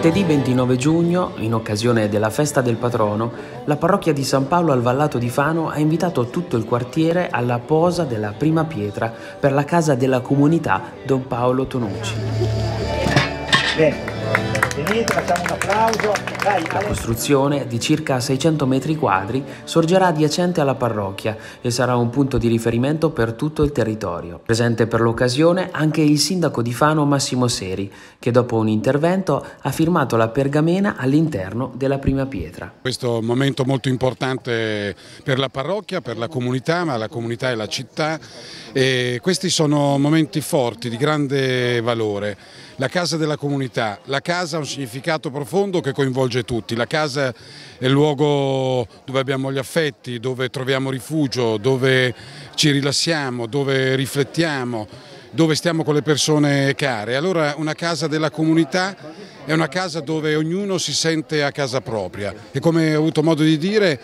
Martedì 29 giugno, in occasione della festa del patrono, la parrocchia di San Paolo al Vallato di Fano ha invitato tutto il quartiere alla posa della prima pietra per la casa della comunità Don Paolo Tonucci. Bene. Venite, facciamo un applauso. Dai, La costruzione, di circa 600 metri quadri, sorgerà adiacente alla parrocchia e sarà un punto di riferimento per tutto il territorio. Presente per l'occasione anche il sindaco di Fano Massimo Seri, che dopo un intervento ha firmato la pergamena all'interno della prima pietra. Questo è un momento molto importante per la parrocchia, per la comunità, ma la comunità e la città. E questi sono momenti forti, di grande valore. La casa della comunità, la casa un significato profondo che coinvolge tutti, la casa è il luogo dove abbiamo gli affetti, dove troviamo rifugio, dove ci rilassiamo, dove riflettiamo, dove stiamo con le persone care. Allora una casa della comunità è una casa dove ognuno si sente a casa propria e come ho avuto modo di dire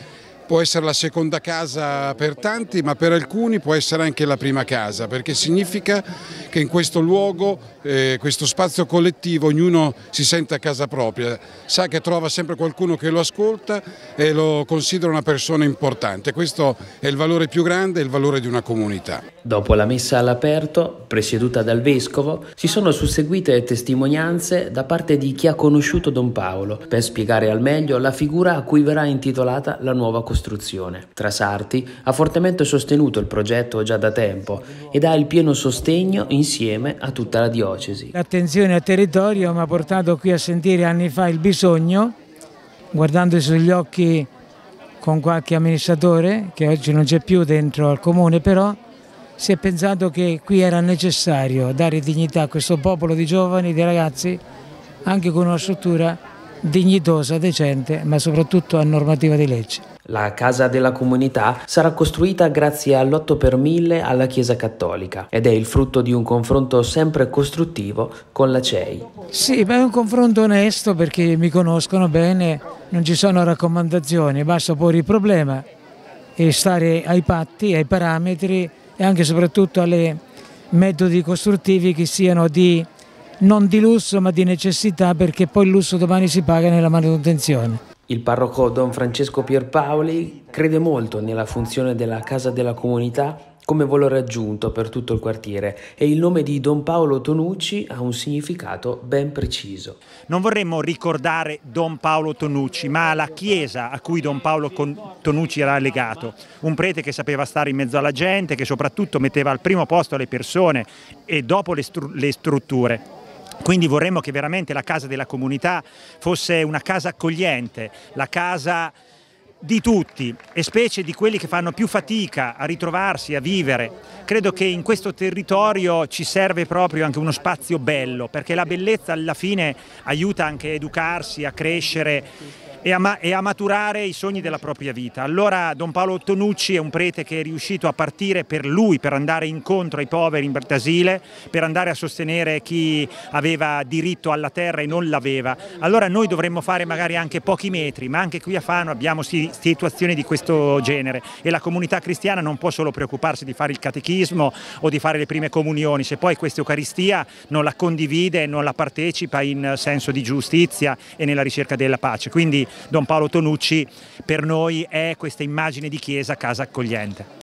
può essere la seconda casa per tanti, ma per alcuni può essere anche la prima casa, perché significa che in questo luogo, eh, questo spazio collettivo, ognuno si sente a casa propria, sa che trova sempre qualcuno che lo ascolta e lo considera una persona importante. Questo è il valore più grande, il valore di una comunità. Dopo la messa all'aperto, presieduta dal vescovo, si sono susseguite testimonianze da parte di chi ha conosciuto Don Paolo per spiegare al meglio la figura a cui verrà intitolata la nuova costruzione. Trasarti ha fortemente sostenuto il progetto già da tempo ed ha il pieno sostegno insieme a tutta la diocesi. L'attenzione al territorio mi ha portato qui a sentire anni fa il bisogno, guardando sugli occhi con qualche amministratore che oggi non c'è più dentro al comune, però si è pensato che qui era necessario dare dignità a questo popolo di giovani, di ragazzi, anche con una struttura dignitosa, decente, ma soprattutto a normativa di legge. La casa della comunità sarà costruita grazie all'8 per 1000 alla Chiesa Cattolica ed è il frutto di un confronto sempre costruttivo con la CEI. Sì, ma è un confronto onesto perché mi conoscono bene, non ci sono raccomandazioni, basta porre il problema e stare ai patti, ai parametri e anche e soprattutto ai metodi costruttivi che siano di non di lusso ma di necessità perché poi il lusso domani si paga nella manutenzione. Il parroco Don Francesco Pierpaoli crede molto nella funzione della Casa della Comunità come valore aggiunto per tutto il quartiere e il nome di Don Paolo Tonucci ha un significato ben preciso. Non vorremmo ricordare Don Paolo Tonucci, ma la chiesa a cui Don Paolo Tonucci era legato, un prete che sapeva stare in mezzo alla gente, che soprattutto metteva al primo posto le persone e dopo le, stru le strutture. Quindi vorremmo che veramente la casa della comunità fosse una casa accogliente, la casa di tutti e specie di quelli che fanno più fatica a ritrovarsi, a vivere. Credo che in questo territorio ci serve proprio anche uno spazio bello, perché la bellezza alla fine aiuta anche a educarsi, a crescere e a, e a, maturare i sogni della propria vita. Allora Don Paolo Tonucci è un prete che è riuscito a partire per lui, per andare incontro ai poveri in Bertasile, per andare a sostenere chi aveva diritto alla terra e non l'aveva. Allora noi dovremmo fare magari anche pochi metri, ma anche qui a Fano abbiamo situazioni di questo genere e la comunità cristiana non può solo preoccuparsi di fare il catechismo o di fare le prime comunioni, se poi questa Eucaristia non la condivide e non la partecipa in senso di giustizia e nella ricerca della pace. Quindi Don Paolo Tonucci per noi è questa immagine di chiesa casa accogliente.